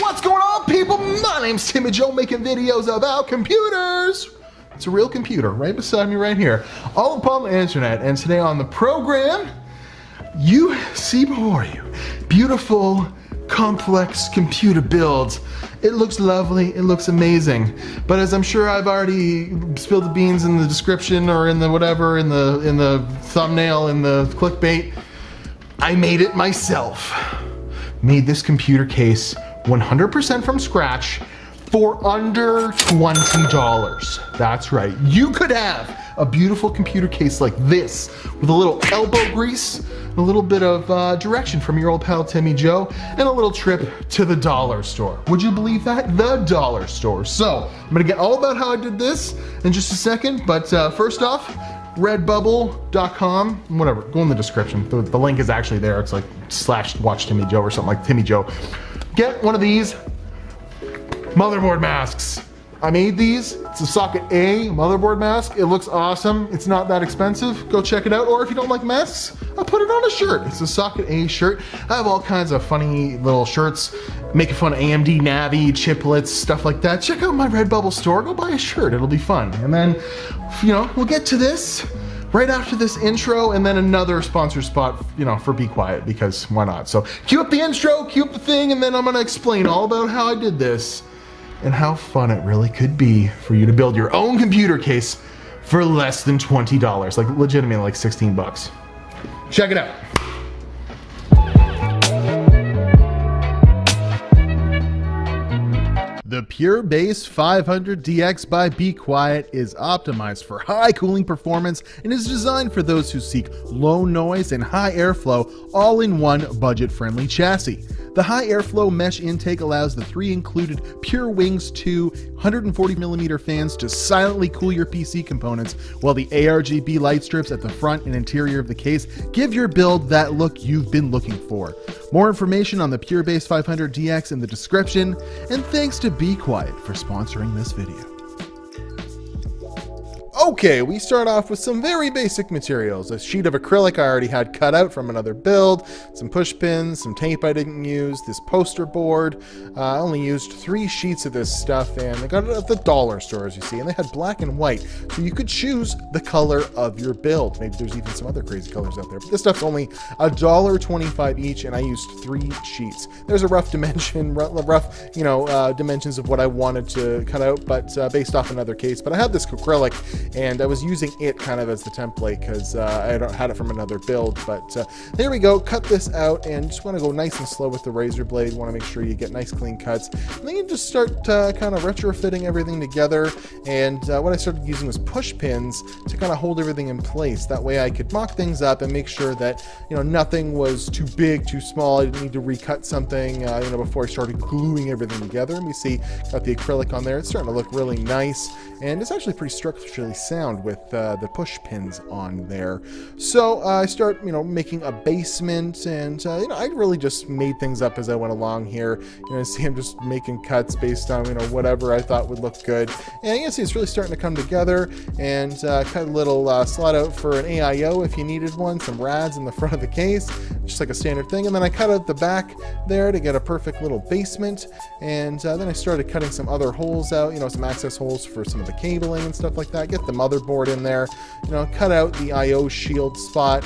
What's going on, people? My name's Timmy Joe, making videos about computers. It's a real computer right beside me, right here, all upon the internet. And today on the program, you see before you beautiful, complex computer builds. It looks lovely, it looks amazing. But as I'm sure I've already spilled the beans in the description or in the whatever, in the in the thumbnail, in the clickbait, I made it myself. Made this computer case 100% from scratch for under $20. That's right. You could have a beautiful computer case like this with a little elbow grease, a little bit of uh, direction from your old pal Timmy Joe, and a little trip to the dollar store. Would you believe that? The dollar store. So I'm gonna get all about how I did this in just a second, but uh, first off, redbubble.com, whatever, go in the description. The, the link is actually there. It's like slash watch Timmy Joe or something like Timmy Joe. Get one of these motherboard masks. I made these. It's a socket A motherboard mask. It looks awesome. It's not that expensive. Go check it out. Or if you don't like masks, I'll put it on a shirt. It's a socket A shirt. I have all kinds of funny little shirts making fun of AMD Navi, chiplets, stuff like that. Check out my Redbubble store. Go buy a shirt. It'll be fun. And then, you know, we'll get to this right after this intro and then another sponsor spot, you know, for Be Quiet because why not? So cue up the intro, cue up the thing, and then I'm gonna explain all about how I did this and how fun it really could be for you to build your own computer case for less than $20, like legitimately like 16 bucks. Check it out. The Pure Base 500 DX by Be Quiet is optimized for high cooling performance and is designed for those who seek low noise and high airflow all in one budget friendly chassis. The high airflow mesh intake allows the three included Pure Wings 2 140mm fans to silently cool your PC components, while the ARGB light strips at the front and interior of the case give your build that look you've been looking for. More information on the Pure Base 500 DX in the description, and thanks to Be Quiet for sponsoring this video. Okay, we start off with some very basic materials. A sheet of acrylic I already had cut out from another build, some push pins, some tape I didn't use, this poster board. Uh, I only used three sheets of this stuff and I got it at the dollar store as you see, and they had black and white, so you could choose the color of your build. Maybe there's even some other crazy colors out there, but this stuff's only a dollar twenty-five each and I used three sheets. There's a rough dimension, rough, you know, uh, dimensions of what I wanted to cut out, but uh, based off another case, but I had this acrylic and I was using it kind of as the template because uh, I had it from another build. But uh, there we go, cut this out and just want to go nice and slow with the razor blade. Want to make sure you get nice clean cuts. And then you just start uh, kind of retrofitting everything together. And uh, what I started using was push pins to kind of hold everything in place. That way I could mock things up and make sure that you know nothing was too big, too small. I didn't need to recut something uh, you know before I started gluing everything together. And we see got the acrylic on there. It's starting to look really nice, and it's actually pretty structurally sound with uh, the push pins on there. So uh, I start, you know, making a basement, and uh, you know, I really just made things up as I went along here. You know, see, I'm just making cuts based on you know whatever I thought would look good, and you can see it's really starting to come together. And uh, cut a little uh, slot out for an AIO if you needed one, some rads in the front of the case, just like a standard thing. And then I cut out the back there to get a perfect little basement. And then I started cutting some other holes out, you know, some access holes for some of the cabling and stuff like that. Get the motherboard in there, you know, cut out the I.O. shield spot.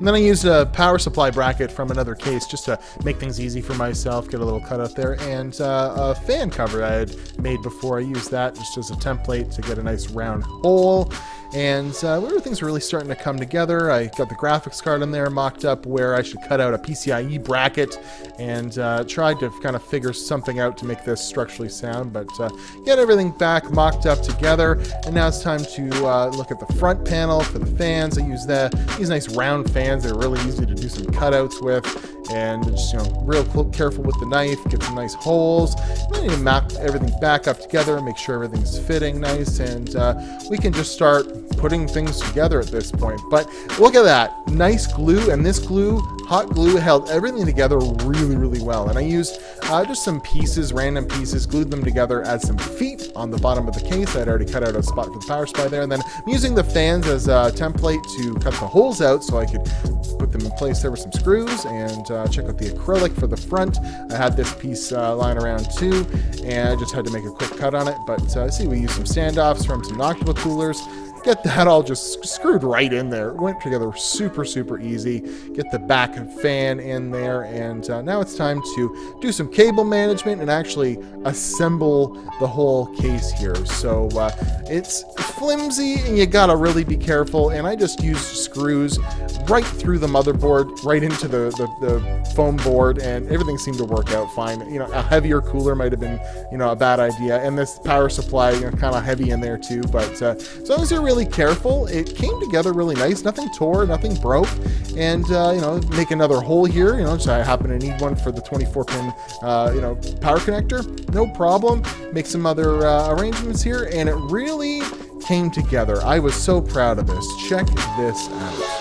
And then I used a power supply bracket from another case just to make things easy for myself, get a little cutout there, and uh, a fan cover I had made before. I used that just as a template to get a nice round hole and uh, everything's really starting to come together. I got the graphics card in there mocked up where I should cut out a PCIe bracket and uh, tried to kind of figure something out to make this structurally sound, but uh, get everything back mocked up together. And now it's time to uh, look at the front panel for the fans. I use the, these nice round fans. They're really easy to do some cutouts with and just, you know, real careful with the knife, get some nice holes. And you map everything back up together, make sure everything's fitting nice, and uh, we can just start putting things together at this point. But look at that, nice glue, and this glue, hot glue, held everything together really, really well. And I used uh, just some pieces, random pieces, glued them together as some feet on the bottom of the case. I'd already cut out a spot for the power supply there, and then I'm using the fans as a template to cut the holes out so I could put them in place there with some screws and uh, check out the acrylic for the front. I had this piece uh, lying around too, and I just had to make a quick cut on it. But uh, see, we used some standoffs from some Noctua coolers get that all just screwed right in there. It went together super, super easy. Get the back fan in there, and uh, now it's time to do some cable management and actually assemble the whole case here. So uh, it's flimsy, and you gotta really be careful, and I just used screws right through the motherboard, right into the, the, the foam board, and everything seemed to work out fine. You know, a heavier cooler might have been, you know, a bad idea, and this power supply, you know, kind of heavy in there too, but uh, as long as you're really careful, it came together really nice. Nothing tore, nothing broke. And, uh, you know, make another hole here. You know, so I happen to need one for the 24 pin, uh, you know, power connector. No problem. Make some other uh, arrangements here. And it really came together. I was so proud of this. Check this out.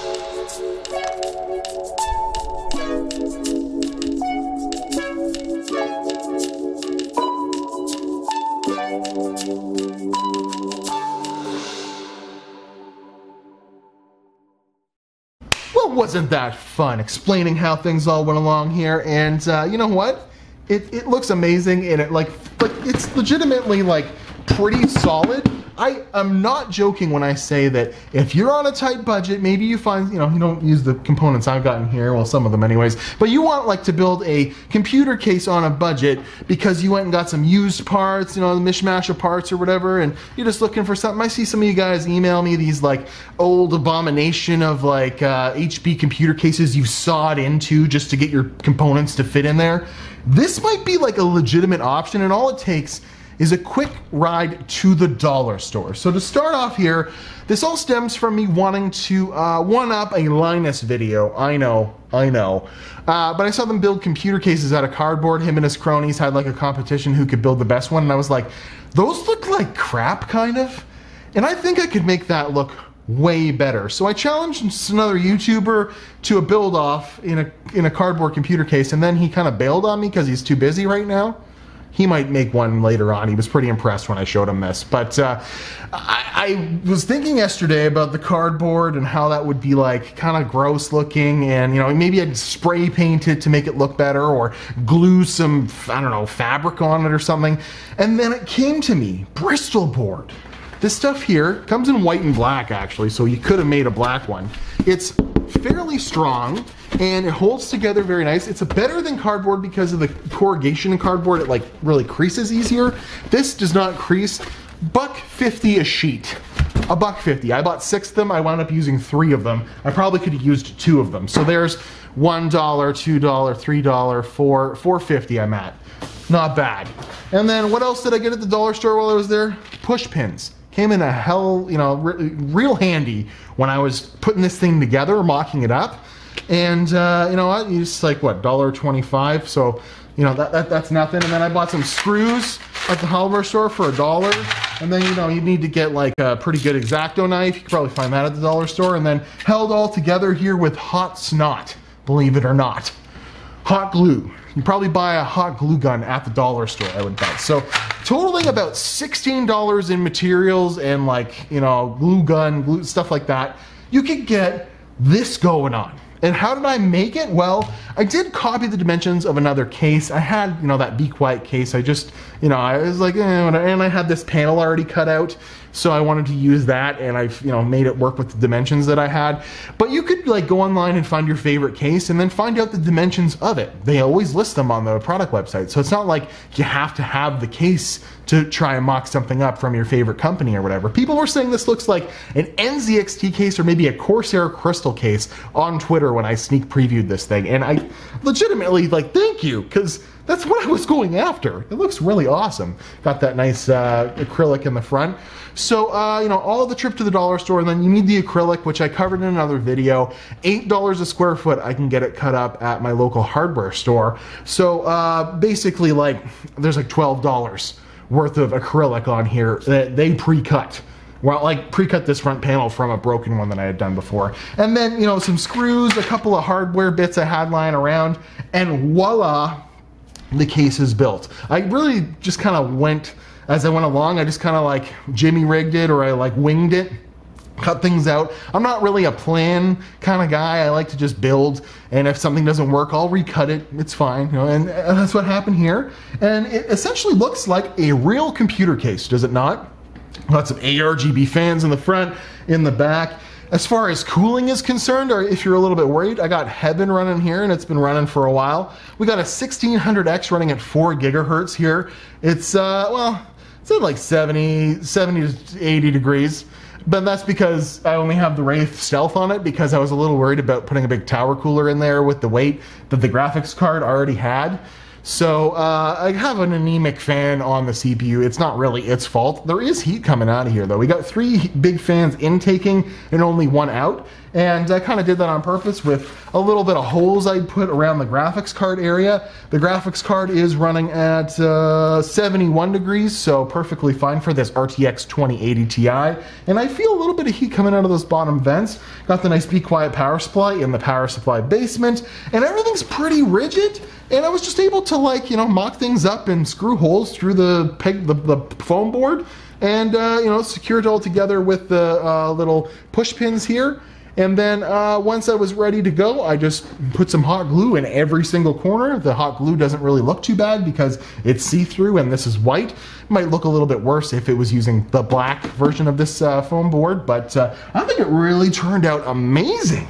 Wasn't that fun explaining how things all went along here. And uh, you know what? It, it looks amazing and it like, like it's legitimately like pretty solid. I am not joking when I say that if you're on a tight budget, maybe you find, you know, you don't use the components I've gotten here, well, some of them anyways, but you want like to build a computer case on a budget because you went and got some used parts, you know, the mishmash of parts or whatever, and you're just looking for something. I see some of you guys email me these like old abomination of like uh, HP computer cases you've sawed into just to get your components to fit in there. This might be like a legitimate option, and all it takes is a quick ride to the dollar store. So to start off here, this all stems from me wanting to uh, one up a Linus video. I know, I know. Uh, but I saw them build computer cases out of cardboard. Him and his cronies had like a competition who could build the best one. And I was like, those look like crap, kind of. And I think I could make that look way better. So I challenged another YouTuber to a build off in a in a cardboard computer case, and then he kind of bailed on me because he's too busy right now he might make one later on. He was pretty impressed when I showed him this. But uh, I, I, was thinking yesterday about the cardboard and how that would be like kind of gross looking, and you know maybe I'd spray paint it to make it look better, or glue some I don't know fabric on it or something. And then it came to me, Bristol board. This stuff here comes in white and black actually, so you could have made a black one. It's fairly strong and it holds together very nice. It's better than cardboard because of the corrugation in cardboard. It like really creases easier. This does not crease. Buck 50 a sheet. A buck 50. I bought six of them. I wound up using three of them. I probably could have used two of them. So there's $1, $2, $3, 4 450 I'm at. Not bad. And then what else did I get at the dollar store while I was there? Push pins came in a hell, you know, re real handy when I was putting this thing together, mocking it up. And uh, you know what? It's like what dollar twenty-five. So you know that, that that's nothing. And then I bought some screws at the hardware store for a dollar. And then you know you need to get like a pretty good X-Acto knife. You can probably find that at the dollar store. And then held all together here with hot snot. Believe it or not, hot glue. You probably buy a hot glue gun at the dollar store, I would bet. So totaling about $16 in materials and like, you know, glue gun, glue, stuff like that, you could get this going on. And how did I make it? Well, I did copy the dimensions of another case. I had, you know, that Be Quiet case. I just, you know, I was like, eh, and I had this panel already cut out. So I wanted to use that and I've, you know, made it work with the dimensions that I had. But you could like go online and find your favorite case and then find out the dimensions of it. They always list them on the product website. So it's not like you have to have the case to try and mock something up from your favorite company or whatever. People were saying this looks like an NZXT case or maybe a Corsair Crystal case on Twitter when I sneak previewed this thing. And I legitimately like, thank you, because that's what I was going after. It looks really awesome. Got that nice uh, acrylic in the front. So, uh, you know, all the trip to the dollar store, and then you need the acrylic, which I covered in another video. $8 a square foot, I can get it cut up at my local hardware store. So, uh, basically, like, there's like $12 worth of acrylic on here that they pre-cut. Well, like pre-cut this front panel from a broken one that I had done before. And then, you know, some screws, a couple of hardware bits I had lying around, and voila, the case is built. I really just kind of went, as I went along, I just kind of like Jimmy rigged it or I like winged it. cut things out. I'm not really a plan kind of guy. I like to just build, and if something doesn't work, I'll recut it. It's fine, you know, and that's what happened here. And it essentially looks like a real computer case, does it not? Got some ARGB fans in the front, in the back. As far as cooling is concerned, or if you're a little bit worried, I got Heaven running here and it's been running for a while. We got a 1600X running at 4 gigahertz here. It's, uh, well, it's at like 70, 70 to 80 degrees. But that's because I only have the Wraith Stealth on it because I was a little worried about putting a big tower cooler in there with the weight that the graphics card already had. So uh, I have an anemic fan on the CPU. It's not really its fault. There is heat coming out of here though. We got three big fans intaking and only one out. And I kind of did that on purpose with a little bit of holes I put around the graphics card area. The graphics card is running at uh, 71 degrees, so perfectly fine for this RTX 2080 Ti. And I feel a little bit of heat coming out of those bottom vents. Got the nice Be Quiet power supply in the power supply basement, and everything's pretty rigid. And I was just able to like, you know, mock things up and screw holes through the peg, the, the foam board and, uh, you know, secure it all together with the uh, little push pins here. And then uh, once I was ready to go, I just put some hot glue in every single corner. The hot glue doesn't really look too bad because it's see-through and this is white. It might look a little bit worse if it was using the black version of this uh, foam board, but uh, I think it really turned out amazing.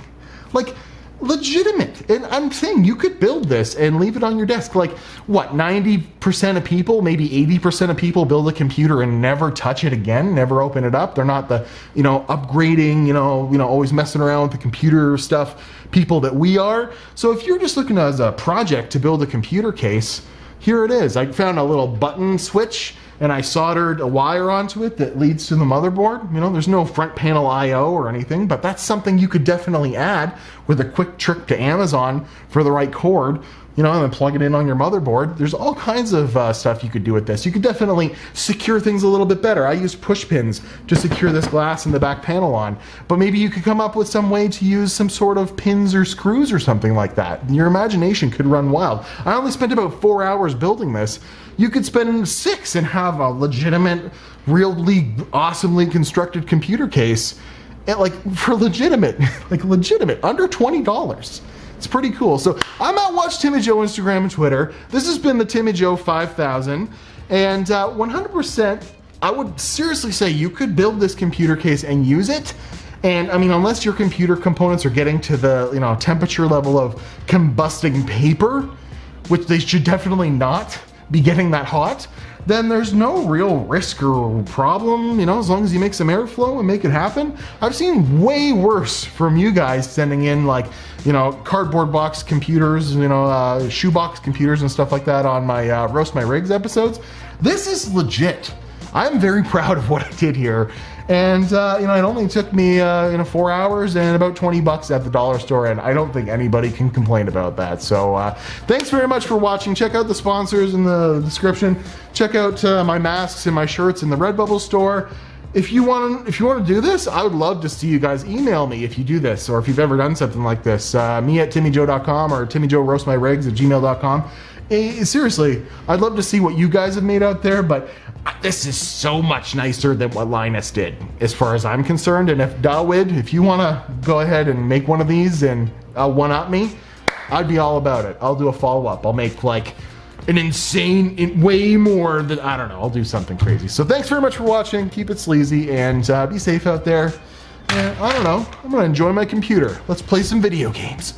Like, legitimate. And I'm saying you could build this and leave it on your desk. Like, what, 90% of people, maybe 80% of people build a computer and never touch it again, never open it up. They're not the, you know, upgrading, you know, you know, always messing around with the computer stuff people that we are. So if you're just looking as a project to build a computer case, here it is. I found a little button switch and I soldered a wire onto it that leads to the motherboard. You know, there's no front panel I.O. or anything, but that's something you could definitely add with a quick trip to Amazon for the right cord you know, and then plug it in on your motherboard. There's all kinds of uh, stuff you could do with this. You could definitely secure things a little bit better. I used push pins to secure this glass in the back panel on, but maybe you could come up with some way to use some sort of pins or screws or something like that. Your imagination could run wild. I only spent about four hours building this. You could spend six and have a legitimate, really awesomely constructed computer case and like for legitimate, like legitimate, under $20. It's pretty cool. So I'm at Watch Timmy Joe Instagram and Twitter. This has been the Timmy Joe 5000. And 100%, uh, I would seriously say you could build this computer case and use it. And I mean, unless your computer components are getting to the you know temperature level of combusting paper, which they should definitely not be getting that hot, then there's no real risk or problem, you know, as long as you make some airflow and make it happen. I've seen way worse from you guys sending in like, you know, cardboard box computers, you know, uh, shoebox computers and stuff like that on my uh, Roast My Rigs episodes. This is legit. I'm very proud of what I did here. And, uh, you know, it only took me, uh, you know, four hours and about 20 bucks at the dollar store. And I don't think anybody can complain about that. So uh, thanks very much for watching. Check out the sponsors in the description. Check out uh, my masks and my shirts in the Redbubble store. If you want to, if you want to do this, I would love to see you guys email me if you do this or if you've ever done something like this. Uh, me at timmyjoe.com or timmyjoe at gmail.com. Hey, seriously, I'd love to see what you guys have made out there, but this is so much nicer than what Linus did, as far as I'm concerned. And if Dawid, if you want to go ahead and make one of these and uh, one up me, I'd be all about it. I'll do a follow up. I'll make like an insane, in, way more than I don't know. I'll do something crazy. So thanks very much for watching. Keep it sleazy and uh, be safe out there. And I don't know. I'm gonna enjoy my computer. Let's play some video games.